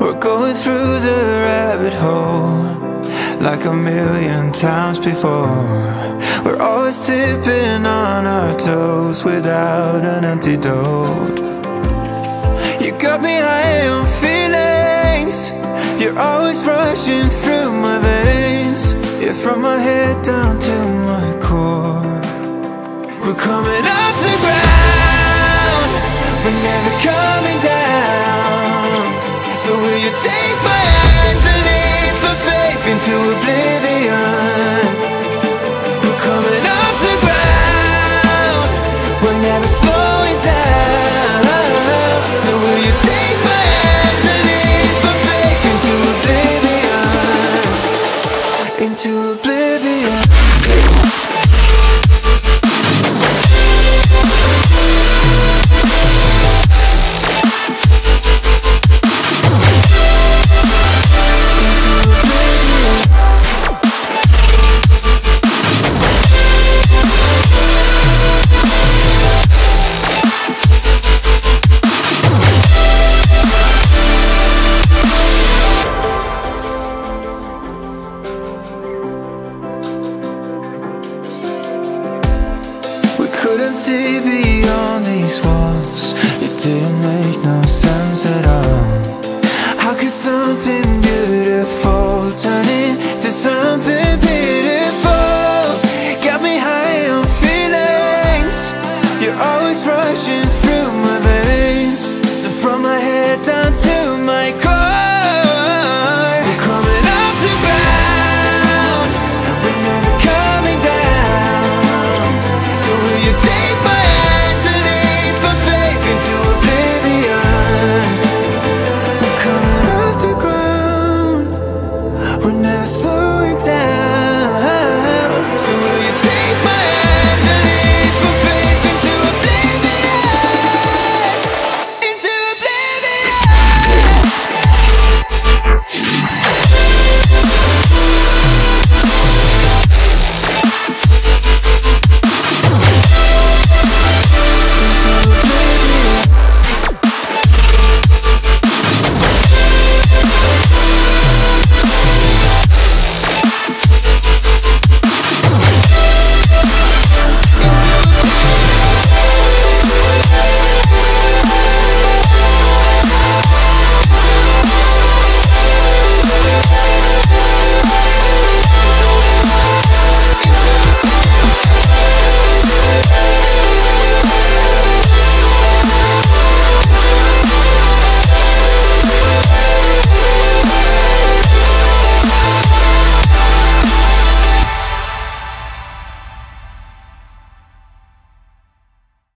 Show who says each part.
Speaker 1: We're going through the rabbit hole Like a million times before. We're always tipping on our toes Without an antidote You got me high on feelings. You're always rushing through my veins. Yeah, from my head down to my core. We're coming off the ground. We're never coming take my hand leap of faith into oblivion. We're coming off the ground. We're never slowing down. So will you take my hand leap of faith into oblivion? Into oblivion. couldn't see beyond these walls. It didn't make no sense at all. How could something beautiful turn into something pitiful Got me high on feelings. You're always rushing